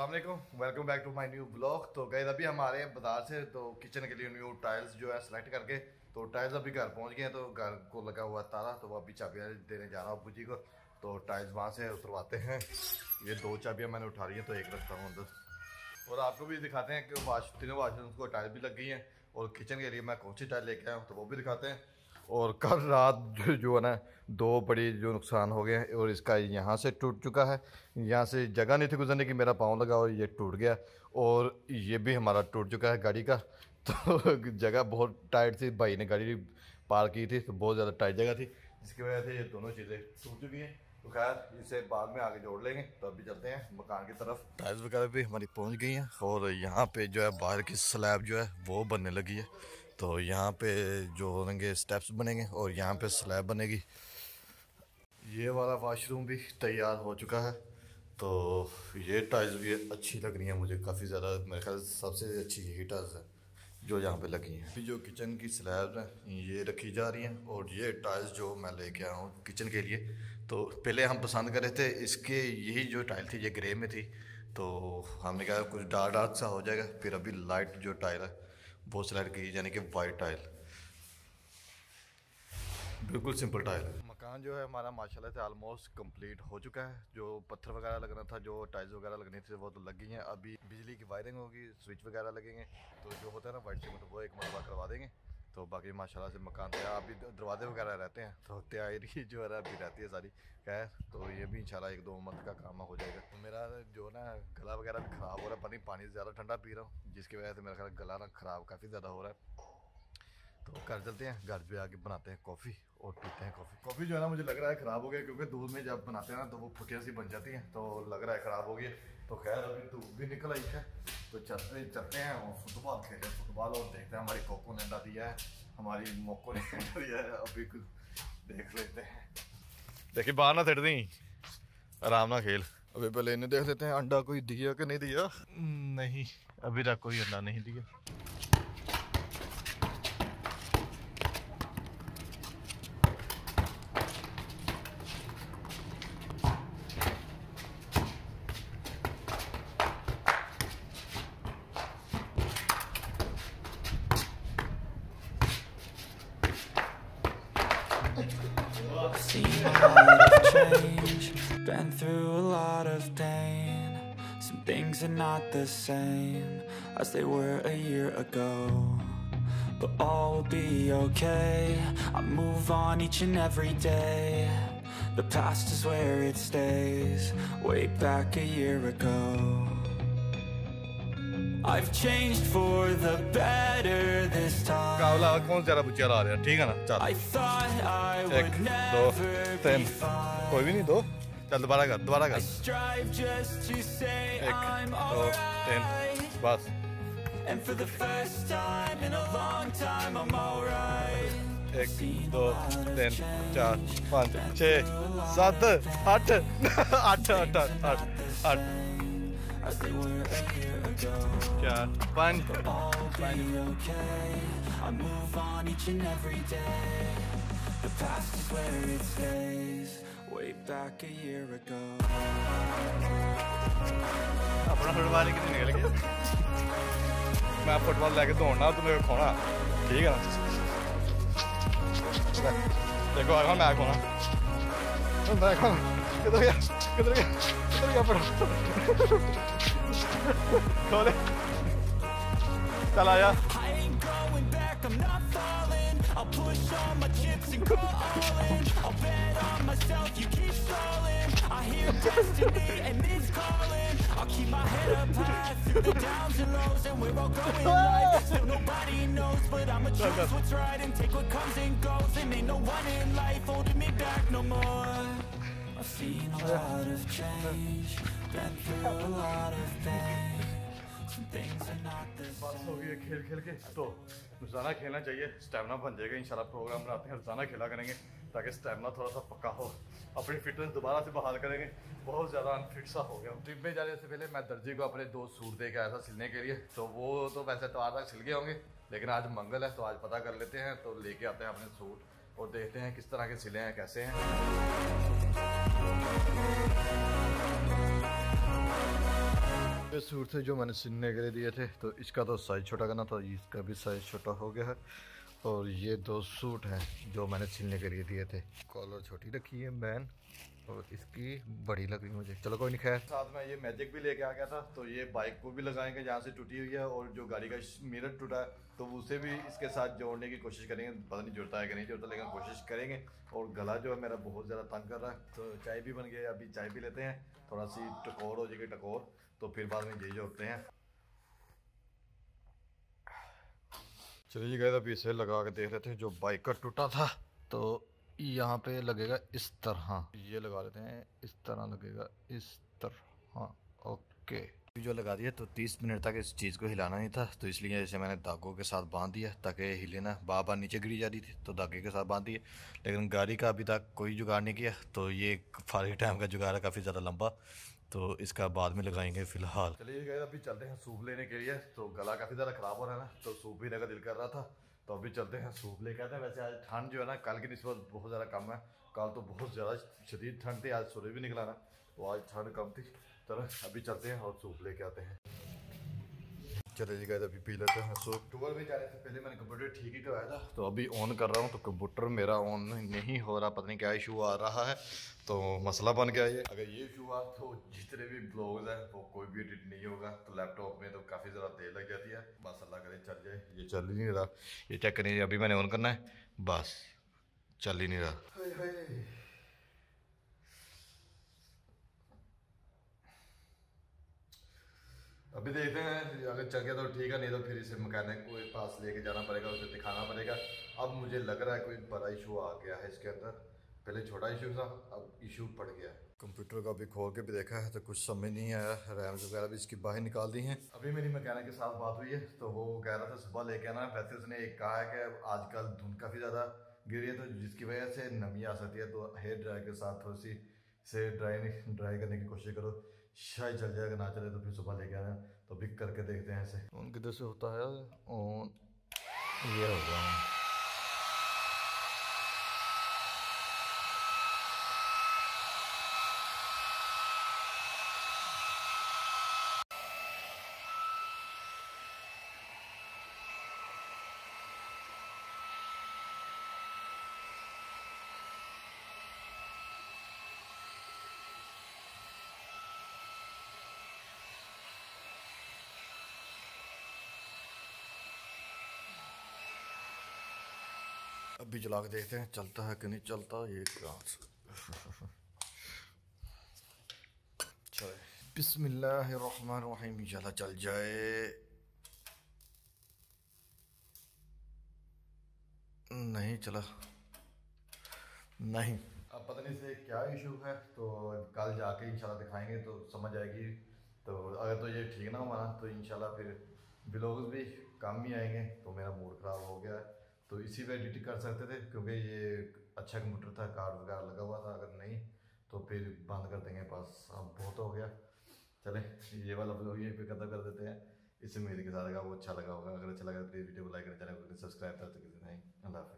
अस्सलाम वालेकुम। Back to my new blog तो गए अभी हमारे बाज़ार से तो किचन के लिए न्यू टाइल्स जो है सेलेक्ट करके तो टाइल्स अभी घर पहुँच गए हैं तो घर को लगा हुआ ताला तो वो अभी चाबियाँ देने जा रहा हूँ अबू जी को। तो टाइल्स वहाँ से उतरवाते हैं। ये दो चाबियाँ मैंने उठा रही हैं तो एक रखता हूँ अंदर। और आपको भी दिखाते हैं कि वाश तीनों वाशरूम को टाइल भी लग गई हैं। और किचन के लिए मैं कौन सी टाइल लेके आया हूँ तो वो भी दिखाते हैं। और कल रात जो, जो है ना दो बड़ी जो नुकसान हो गए हैं और इसका यहाँ से टूट चुका है। यहाँ से जगह नहीं थी गुजरने की मेरा पाँव लगा और ये टूट गया और ये भी हमारा टूट चुका है गाड़ी का। तो जगह बहुत टाइट थी भाई ने गाड़ी पार की थी तो बहुत ज़्यादा टाइट जगह थी। जिसकी वजह से ये दोनों चीज़ें टूट चुकी हैं। तो खैर इसे बाद में आगे जोड़ लेंगे। तो अभी चलते हैं मकान की तरफ़। टाइल्स वगैरह भी हमारी पहुँच गई हैं और यहाँ पे जो है बाहर की स्लैब जो है वो बनने लगी है। तो यहाँ पे जो होंगे स्टेप्स बनेंगे और यहाँ पे स्लैब बनेगी। ये वाला वाशरूम भी तैयार हो चुका है। तो ये टाइल्स भी अच्छी लग रही हैं मुझे, काफ़ी ज़्यादा मेरे ख्याल सबसे अच्छी यही टाइल्स है जो यहाँ पे लगी हैं। अभी जो किचन की स्लैब हैं, ये रखी जा रही हैं और ये टाइल्स जो मैं लेके आया हूँ किचन के लिए। तो पहले हम पसंद कर रहे थे, इसके यही जो टाइल थी, ये ग्रे में थी। तो हमने कहा कुछ डार्क डार्क सा हो जाएगा, फिर अभी लाइट जो टाइल है सेलेक्ट की, यानी कि वाइट टाइल बिल्कुल सिंपल टाइल मकान जो है हमारा, माशाल्लाह से ऑलमोस्ट कंप्लीट हो चुका है। जो पत्थर वगैरह लगना था, जो टाइल्स वगैरह लगनी थी, वो तो लग गई हैं। अभी बिजली की वायरिंग होगी स्विच वगैरह लगेंगे। तो जो होता है ना वाइट सीमेंट वो एक मरबा करवा देंगे। तो बाकी माशाल्लाह से मकान तैयार। अभी दरवाजे वगैरह रहते हैं तो तैयारी जो है अभी रहती है सारी। खैर तो ये भी इंशाल्लाह एक दो मंथ का काम हो जाएगा। तो मेरा जो ना, गला वगैरह भी ख़राब हो रहा है पानी पानी ज़्यादा ठंडा पी रहा हूँ, जिसकी वजह से मेरा गला ना ख़राब, काफ़ी ज़्यादा हो रहा है। तो घर चलते हैं घर पे आके बनाते हैं कॉफ़ी और पीते हैं कॉफ़ी कॉफ़ी जो है ना मुझे लग रहा है ख़राब हो गया क्योंकि दूध में जब बनाते हैं ना तो वो फुटिया सी बन जाती है तो लग रहा है ख़राब हो गया तो खैर अभी धूप भी निकल आई है। तो चलते चलते हैं और फुटबॉल खेलते हैं फुटबॉल और देखते हैं हमारी कोको ने अंडा दिया है हमारी मोको ने अंडा दिया है अभी कुछ देख लेते हैं। देखिए बाहर ना थट दी आराम ना खेल। अभी पहले इन्हें देख लेते हैं अंडा कोई दिया कि नहीं दिया? नहीं अभी तक कोई अंडा नहीं दिया। been through a lot of pain. Some things are not the same as they were a year ago. But all will be okay. I move on each and every day. The past is where it stays, way back a year ago. I've changed for the better this time. कावला कौन ज़्यादा बुच्चिया ला रहा है ठीक है ना चल I thought I would एक दो तीन कोई भी नहीं दो चल दोबारा कर दोबारा कर एक दो तीन बस And for the first time in a long time I'm alright एक दो तीन चार पाँच छः सात आठ आठ आठ आठ आठ चार पाँच I move on each and every day The past is where it stays Way back a year ago. अपना फुटबॉल कितने निकल गया मैं फुटबॉल लेके दौड़ना तुम्हें खोना ठीक है ना देखो आगा मैं खोना मैं खोना किधर गया किधर गया किधर गया फुटबॉल खोले चल I'll push all my chips and go all in. I'll bet on myself, you keep stalling. I hear destiny and it's calling. I'll keep my head up high through the downs and lows And we're all going life, still nobody knows But I'ma choose what's right and take what comes and goes. And ain't no one in life holding me back no more. I've seen a lot of change Been through a lot of pain बस हो गई खेल खेल के। तो रोज़ाना खेलना चाहिए। स्टेमिना बन जाएगा इंशाल्लाह प्रोग्राम बनाते हैं रोज़ाना खेला करेंगे ताकि स्टेमिना थोड़ा सा पक्का हो। अपनी फिटनेस दोबारा से बहाल करेंगे। बहुत ज़्यादा अनफिट सा हो गया। ट्रिप में जाने से पहले मैं दर्जी को अपने दो सूट दे के आया था सिलने के लिए। तो वो तो वैसे तो आज तक सिल गए होंगे लेकिन आज मंगल है तो आज पता कर लेते हैं तो लेके आते हैं अपने सूट। और देखते हैं किस तरह के सिले हैं, कैसे हैं। सूट थे जो मैंने सिलने के लिए दिए थे तो इसका तो साइज़ छोटा करना था, इसका भी साइज़ छोटा हो गया है। और ये दो सूट हैं जो मैंने सिलने के लिए दिए थे। कॉलर छोटी रखी है मैन और इसकी बड़ी लग रही मुझे। चलो, कोई नहीं, खैर। साथ में ये मैजिक भी लेके आ गया था तो ये बाइक को भी लगाएँगे जहाँ से टूटी हुई है, और जो गाड़ी का मिरर टूटा है तो उसे भी इसके साथ जोड़ने की कोशिश करेंगे। पता नहीं जुड़ता है कि नहीं जुड़ता, लेकिन कोशिश करेंगे। और गला जो है मेरा बहुत ज़्यादा तंग कर रहा है तो चाय भी बन गया अभी चाय भी लेते हैं। थोड़ा सी टकोर हो जाएगी, टकोर। तो फिर बाद में यही जोड़ते हैं। चलिए गए अभी इसे लगा के देख रहे थे जो बाइक का टूटा था। तो यहाँ पे लगेगा इस तरह। ये लगा लेते हैं, इस तरह लगेगा, इस तरह। ओके। जो लगा दिया तो 30 मिनट तक इस चीज़ को हिलाना नहीं था। तो इसलिए इसे मैंने धागों के साथ बाँध दिया, ताकि हिले ना बार बार नीचे गिरी जा रही थी तो धागे के साथ बाँध दिए लेकिन गाड़ी का अभी तक कोई जुगाड़ नहीं किया तो ये फारी टाइम का जुगाड़ है, काफ़ी ज़्यादा लंबा। तो इसका बाद में लगाएँगे फ़िलहाल। चलिए गए अभी चलते हैं सूप लेने के लिए। तो गला काफ़ी ज़्यादा ख़राब हो रहा है ना तो सूप भी लेकर दिल कर रहा था। तो अभी चलते हैं सूप लेकर आते हैं। वैसे आज ठंड जो है ना, कल की नस्बत बहुत ज़्यादा कम है। कल तो बहुत ज़्यादा शदीद ठंड थी, आज सूर्य भी निकला ना तो आज ठंड कम थी। चलो अभी चलते हैं और सूप लेके आते हैं। चले जी गए अभी पी लेते हैं। सो टूर भी जाने से पहले मैंने कंप्यूटर ठीक ही करवाया था। तो अभी ऑन कर रहा हूँ तो कंप्यूटर मेरा ऑन नहीं हो रहा, पता नहीं क्या इशू आ रहा है। तो मसला बन गया ये। अगर ये इशू आ तो जितने भी ब्लॉग्स हैं, वो कोई भी एडिट नहीं होगा। तो लैपटॉप में तो काफ़ी ज़्यादा देर लग जाती है। बस अल्लाह करे, चल जाए। ये चल ही नहीं रहा। ये चेक करें अभी मैंने ऑन करना है। बस, चल ही नहीं रहा। अभी देखते हैं अगर चल गया तो ठीक है नहीं तो फिर इसे मकैनिक को पास लेके जाना पड़ेगा उसे दिखाना पड़ेगा। अब मुझे लग रहा है कोई बड़ा इशू आ गया है इसके अंदर। पहले छोटा इशू था अब इशू पड़ गया है। कंप्यूटर का अभी खोल के भी देखा है तो कुछ समझ नहीं आया। रैम्स वगैरह भी इसकी बाहर निकाल दी हैं। अभी मेरी मैकेनिक के साथ बात हुई है तो वो कह रहा था सुबह लेके आना। वैसे उसने एक कहा है कि आजकल धुंध काफ़ी ज़्यादा गिरी है तो जिसकी वजह से नमी आ सकती है तो हेयर ड्राई के साथ थोड़ी सी से ड्राई ड्राई करने की कोशिश करो। शायद चल जाएगा, ना चले तो फिर सुबह लेके आना। तो बिक करके देखते हैं ऐसे। उनके किधर से होता है ऑन ये होगा अभी चला के देखते हैं, चलता है कि नहीं चलता ये चले। चला चल जाए। नहीं चला। नहीं। अब पता नहीं से क्या इशू है तो कल जाके इंशाल्लाह दिखाएँगे तो समझ आएगी। तो अगर तो ये ठीक ना हुआ तो इंशाल्लाह फिर ब्लॉग्स भी कम ही आएँगे तो मेरा मूड ख़राब हो गया है। तो इसी पे एडिट कर सकते थे, क्योंकि ये अच्छा कंप्यूटर था कार्ड वगैरह लगा हुआ था, अगर नहीं तो फिर बंद कर देंगे, बस अब बहुत हो गया। चले, ये वाला ब्लॉग ये पे खत्म कर देते हैं। इससे मेरे के साथ लगा वो अच्छा लगा होगा, अगर अच्छा लगा तो प्लीज़ वीडियो को लाइक करें, चैनल को सब्सक्राइब कर सकते हैं। अल्लाह